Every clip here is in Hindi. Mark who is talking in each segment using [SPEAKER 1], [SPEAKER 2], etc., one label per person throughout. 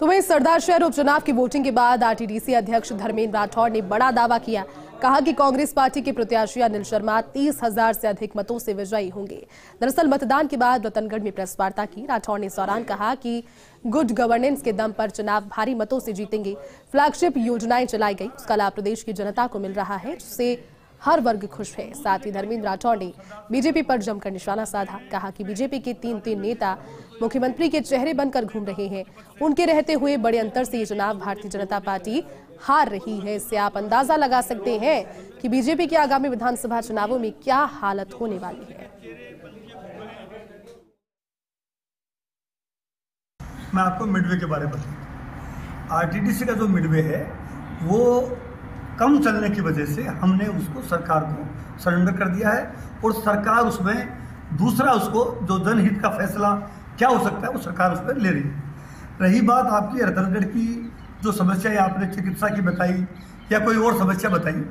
[SPEAKER 1] तो वहीं सरदार शहर उपचुनाव की वोटिंग के बाद आरटीडीसी अध्यक्ष धर्मेंद्र राठौड़ ने बड़ा दावा किया। कहा कि कांग्रेस पार्टी के प्रत्याशी अनिल शर्मा तीस हज़ार से अधिक मतों से विजयी होंगे। दरअसल मतदान के बाद रतनगढ़ में प्रेस वार्ता की। राठौड़ ने इस दौरान कहा कि गुड गवर्नेंस के दम पर चुनाव भारी मतों से जीतेंगे। फ्लैगशिप योजनाएँ चलाई गई। उसका लाभ प्रदेश की जनता को मिल रहा है, जिससे हर वर्ग खुश है। साथ ही धर्मेंद्र राठौड़ ने बीजेपी पर जमकर निशाना साधा। कहा कि बीजेपी के तीन तीन नेता मुख्यमंत्री के चेहरे बनकर घूम रहे हैं। उनके रहते हुए बड़े अंतर से ये चुनाव भारतीय जनता पार्टी हार रही है। इससे आप अंदाज़ा लगा सकते हैं कि बीजेपी के आगामी विधानसभा चुनावों में क्या हालत होने वाली है।
[SPEAKER 2] मैं आपको मिडवे के बारे में आरटीडीसी का जो मिडवे है, वो कम चलने की वजह से हमने उसको सरकार को सरेंडर कर दिया है और सरकार उसमें दूसरा उसको जो जनहित का फैसला क्या हो सकता है? वो सरकार उस पर ले रही है। रही बात आपकी रतनगढ़ की जो समस्या है आपने चिकित्सा की बताई या कोई और समस्या बताई,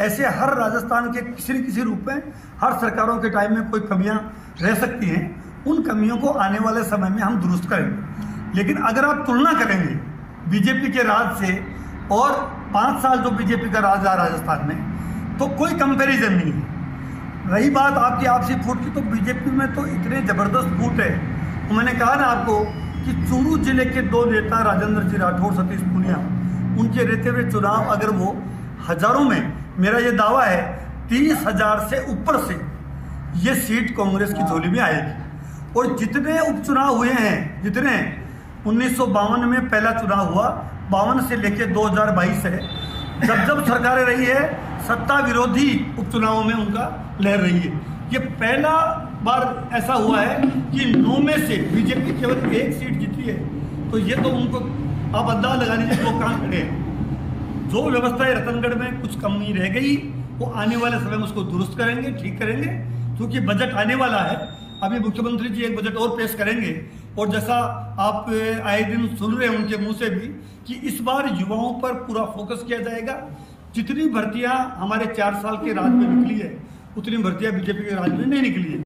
[SPEAKER 2] ऐसे हर राजस्थान के किसी न किसी रूप में हर सरकारों के टाइम में कोई कमियाँ रह सकती हैं। उन कमियों को आने वाले समय में हम दुरुस्त करेंगे। लेकिन अगर आप तुलना करेंगे बीजेपी के राज से और पाँच साल जो बीजेपी का राज रहा राजस्थान में तो कोई कंपैरिजन नहीं है। रही बात आपकी आपसी फूट की तो बीजेपी में तो इतने ज़बरदस्त फूट है। तो मैंने कहा ना आपको कि चूरू ज़िले के दो नेता राजेंद्र जी राठौर, सतीश पुनिया, उनके रहते हुए चुनाव अगर वो हज़ारों में, मेरा ये दावा है, तीस हज़ार से ऊपर से ये सीट कांग्रेस की झोली में आएगी। और जितने उपचुनाव हुए हैं, जितने, उन्नीस सौ बावन में पहला चुनाव हुआ, बावन से लेकर 2022 है, जब जब सरकारें रही है, सत्ता विरोधी उपचुनावों में उनका लहर रही है। ये पहला बार ऐसा हुआ है कि नौ में से बीजेपी केवल एक सीट जीती है। तो ये तो उनको आप अंदाज लगा लीजिए लोग कहाँ खड़े हैं? जो व्यवस्था है रतनगढ़ में कुछ कमी रह गई। वो आने वाले समय में उसको दुरुस्त करेंगे, ठीक करेंगे। क्योंकि बजट आने वाला है। अभी मुख्यमंत्री जी एक बजट और पेश करेंगे। और जैसा आप आए दिन सुन रहे हैं उनके मुँह से भी कि इस बार युवाओं पर पूरा फोकस किया जाएगा। जितनी भर्तियाँ हमारे चार साल के राज में निकली है, उतनी भर्तियाँ बीजेपी के राज में नहीं निकली है।